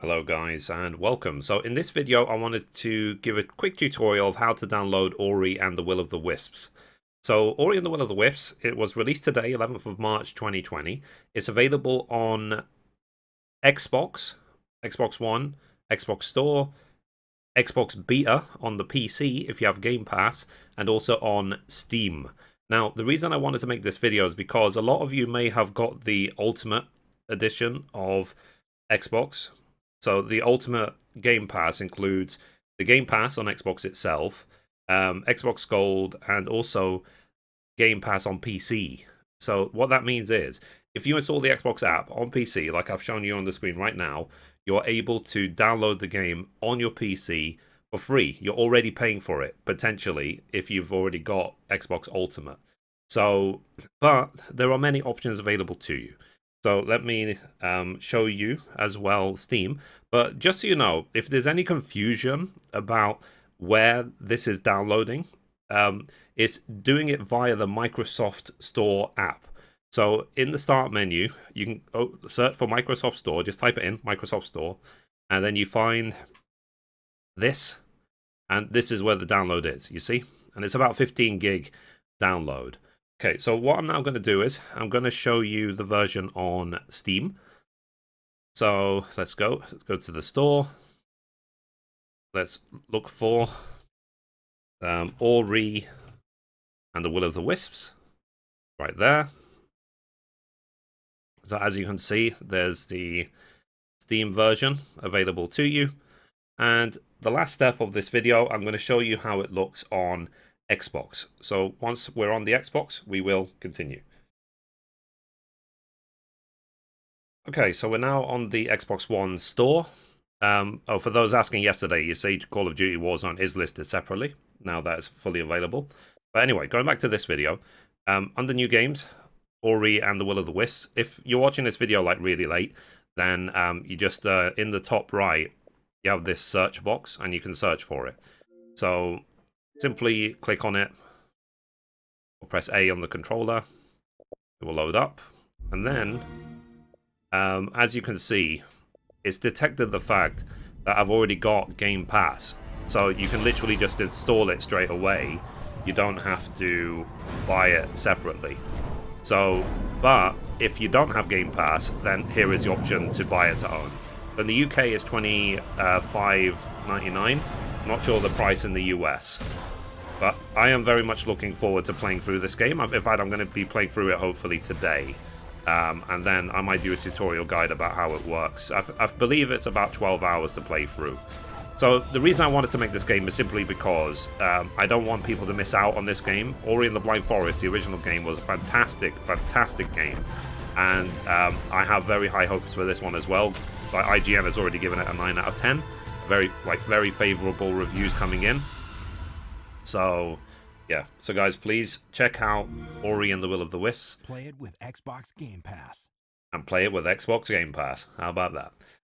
Hello guys and welcome. So in this video I wanted to give a quick tutorial of how to download Ori and the Will of the Wisps. So Ori and the Will of the Wisps, it was released today, 11th of March 2020. It's available on Xbox, Xbox One, Xbox Store, Xbox Beta on the PC if you have Game Pass, and also on Steam. Now the reason I wanted to make this video is because a lot of you may have got the Ultimate Edition of Xbox so the Ultimate Game Pass includes the Game Pass on Xbox itself, um, Xbox Gold, and also Game Pass on PC. So what that means is, if you install the Xbox app on PC, like I've shown you on the screen right now, you're able to download the game on your PC for free. You're already paying for it, potentially, if you've already got Xbox Ultimate. So, but there are many options available to you. So let me um, show you as well Steam. But just so you know, if there's any confusion about where this is downloading, um, it's doing it via the Microsoft Store app. So in the start menu, you can oh, search for Microsoft Store, just type it in, Microsoft Store, and then you find this, and this is where the download is, you see? And it's about 15 gig download. Okay, so what I'm now going to do is I'm going to show you the version on Steam. So let's go. Let's go to the store. Let's look for um, Ori and the Will of the Wisps right there. So as you can see, there's the Steam version available to you. And the last step of this video, I'm going to show you how it looks on Xbox. So once we're on the Xbox, we will continue. Okay, so we're now on the Xbox One store. Um, oh, for those asking yesterday, you see Call of Duty Warzone is listed separately. Now that is fully available. But anyway, going back to this video, um, under new games, Ori and the Will of the Wisps. If you're watching this video like really late, then um, you just, uh, in the top right, you have this search box and you can search for it. So Simply click on it, or press A on the controller. It will load up. And then, um, as you can see, it's detected the fact that I've already got Game Pass. So you can literally just install it straight away. You don't have to buy it separately. So, but if you don't have Game Pass, then here is the option to buy it to own. In the UK, it's twenty five ninety nine. Not sure the price in the US. But I am very much looking forward to playing through this game. In fact, I'm going to be playing through it hopefully today. Um, and then I might do a tutorial guide about how it works. I, I believe it's about 12 hours to play through. So the reason I wanted to make this game is simply because um, I don't want people to miss out on this game. Ori and the Blind Forest, the original game, was a fantastic, fantastic game. And um, I have very high hopes for this one as well. Like IGN has already given it a 9 out of 10. Very, like, very favorable reviews coming in. So, yeah. So, guys, please check out Ori and the Will of the Wisps. Play it with Xbox Game Pass. And play it with Xbox Game Pass. How about that?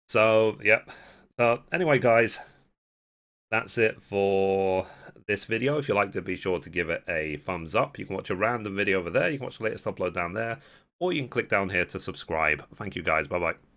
So, yep. So, anyway, guys, that's it for this video. If you liked it, be sure to give it a thumbs up. You can watch a random video over there. You can watch the latest upload down there. Or you can click down here to subscribe. Thank you, guys. Bye-bye.